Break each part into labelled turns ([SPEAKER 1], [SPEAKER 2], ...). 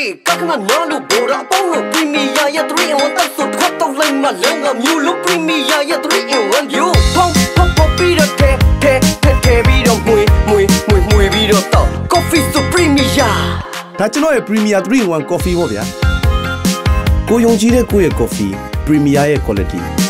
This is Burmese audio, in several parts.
[SPEAKER 1] ကကမနော်လို့ဘောရအပေါင်းလို့ပရီမီယာရဲ့3 in 1တက်ဆိုထပ်တော့လိုက်မှလမ်းကမျိုးလို့ပရီမီယာရဲ့3 in 1 view ဖောင်းဖောင်းဖောင်းပြီးတော့ထဲထဲထဲထဲပြီးတော့မွေမွေမွေမွေပြီးတော့တော့ coffee supreme ယာ
[SPEAKER 2] ဒါကျွန်တော်ရဲ့ Premier 3 in 1 coffee ပေါ့ဗျာကိုယုံကြည်တဲ့ကိုယ့်ရဲ့ coffee Premier ရဲ့ quality
[SPEAKER 3] ကလေးက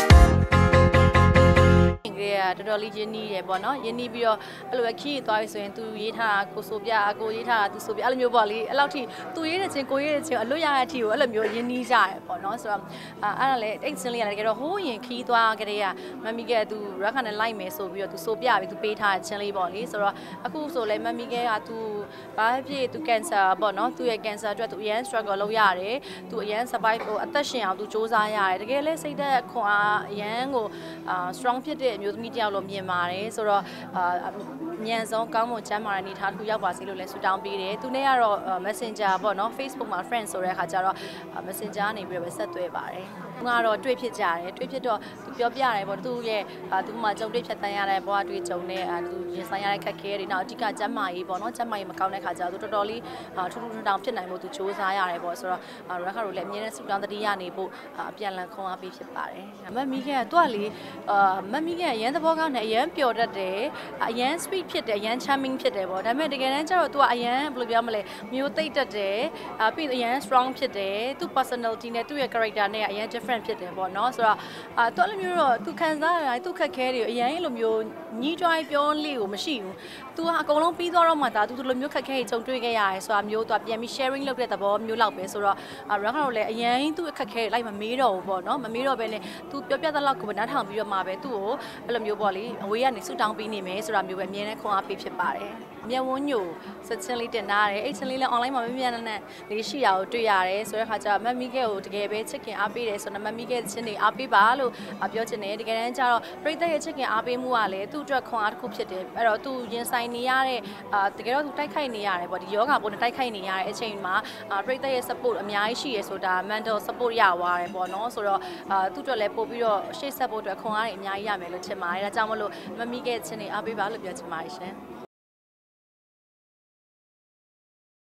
[SPEAKER 3] တော်တော်လေးရင်းနှီးတယ်ပေါ့နော်ရင်းနှီးပြီးတော့အဲ့လိုပဲခီးသွားပြီဆိုရင်သူရေးထားတာကိုဆိုပြအကိုရေးထားတာသူဆိုပြအဲ့လိုမျိုးပေါ့လေအဲ့လောက်ထိသူရေးတဲ့ချင်းကိုရေးတဲ့ချင်းအလွတ်ရတဲ့အထိကိုအဲ့လိုမျိုးရင်းနှီးကြတယ်ပေါ့နော်ဆိုတော့အဲ့ဒါလည်းအဲ့စင်းလေးကလည်းတကယ်တော့ဟိုးရင်ခီးသွားကြတဲ့ကမမီကသူရက်ခနဲ့လိုက်မယ်ဆိုပြီးတော့သူဆိုပြပြီးသူပေးထားတဲ့ချင်းလေးပေါ့လေဆိုတော့အခုဆိုလဲမမီကကသူဘာဖြစ်သူ cancer ပေါ့နော်သူရဲ့ cancer အတွက်သူအရန် struggle လုပ်ရတယ်သူအရန် survive ကိုအသက်ရှင်အောင်သူစူးစမ်းရတယ်တကယ်လဲစိတ်သက်ခွန်အားအရန်ကိုအာ strong ဖြစ်တဲ့အမျိုးသမီးတယောက်လို့မြင်ပါတယ်ဆိုတော့အာညံဆုံးကောင်းမွန်ချမ်းမာတဲ့အနေအထားတစ်ခုရောက်ပါစေလို့လည်းဆုတောင်းပေးတယ်သူနဲ့ကတော့ Messenger ပေါ့နော် Facebook မှာ friend ဆိုတဲ့အခါကျတော့ Messenger ကနေပြီးတော့ဆက်သွဲပါတယ်သူကတော့တွေ့ဖြစ်ကြတယ်တွေ့ဖြစ်တော့သူပြောပြရတယ်ပေါ့သူရဲ့သူမှကြုံတွေ့ဖြတ်တန်းရတဲ့ဘဝတွေ့ကြုံတဲ့သူရင်ဆိုင်ရတဲ့ခက်ခဲတွေနောက်အဓိကကျမ်းမာရေးပေါ့နော်ကျမ်းမာရေးမကောင်းတဲ့ခါကျတော့သူတော်တော်လေးထူးထူးထောင်ဖြစ်နိုင်လို့သူစူးစမ်းရတယ်ပေါ့ဆိုတော့ရက်ခါတို့လည်းအမြဲတမ်းဆုတောင်းတတိယနေဖို့အပြန်လန်ခွန်အားပေးဖြစ်ပါတယ်မမီးကသူကလေအာမမီးကအရန်သဘောကောင်းတယ်အရန်ပျော်တတ်တယ်အရန် sweet ဖြစ်တယ်အရန် charming ဖြစ်တယ်ပေါ့ဒါပေမဲ့တကယ်တမ်းကျတော့သူကအရန်ဘယ်လိုပြောမလဲမျိုးသိမ့်တတ်တယ်အပြီးအရန် strong ဖြစ်တယ်သူ personality နဲ့သူ့ရဲ့ character နဲ့အရန် different ဖြစ်တယ်ပေါ့နော်ဆိုတော့အာသူအဲ့လိုမျိုးတော့သူခံစားရတာသူခက်ခဲတွေအရန်အဲ့လိုမျိုးညီးကြွိုင်းပြောလေးကိုမရှိဘူးသူကအကုန်လုံးပြီးသွားတော့မှဒါသူဒီလိုမျိုးခက်ခဲတွေကြုံတွေ့ခဲ့ရတယ်ဆိုတာမျိုးသူပြန်ပြီး sharing လုပ်တဲ့သဘောမျိုးလောက်ပဲဆိုတော့ရခါတော့လည်းအရန်သူ့အခက်ခဲတွေလိုက်မမေးတော့ဘူးပေါ့နော်မမေးတော့ပဲနဲ့သူပြောပြတဲ့လောက်ကိုနားထောင်ပြီးတော့မှပဲသူ့ကိုအဲ့လိုမျိုးပေါ့လေအဝေးကနေဆူတောင်းပေးနေမယ်ဆိုတာမျိုးပဲအမြဲတမ်းခွန်အားပေးဖြစ်ပါတယ်မြက်ဝန်းညိုစချင်းလေးတင်ထားတယ်အဲ့ချင်းလေးလည်း online မှာမမြန်နဲ့လေးရှိတာကိုတွေ့ရတယ်ဆိုတဲ့ခါကျမမီကဲကိုတကယ်ပဲချစ်ခင်အားပေးတယ်ဆိုတော့မမီကဲချင်းတွေအားပေးပါလို့ပြောချင်တယ်တကယ်တမ်းကျတော့ပြိတ္တရဲ့ချစ်ခင်အားပေးမှုကလည်းသူ့အတွက်ခွန်အားတစ်ခုဖြစ်တယ်အဲ့တော့သူရင်ဆိုင်နေရတဲ့အာတကယ်တော့သူတိုက်ခိုက်နေရတယ်ပေါ့ဒီယောဂါပုံနဲ့တိုက်ခိုက်နေရတဲ့အချိန်မှာပြိတ္တရဲ့ support အများကြီးရှိရဆိုတာ mental support ရသွားတယ်ပေါ့နော်ဆိုတော့အာသူ့အတွက်လည်းပို့ပြီးတော့ရှေ့ဆက်ဖို့အတွက်ခွန်အားတွေအများကြီးရမယ်လို့ထင်ပါတယ်ဒါကြောင့်မလို့မမီကဲချင်းတွေအားပေးပါလို့ပြောချင်ပါတယ်ရှင်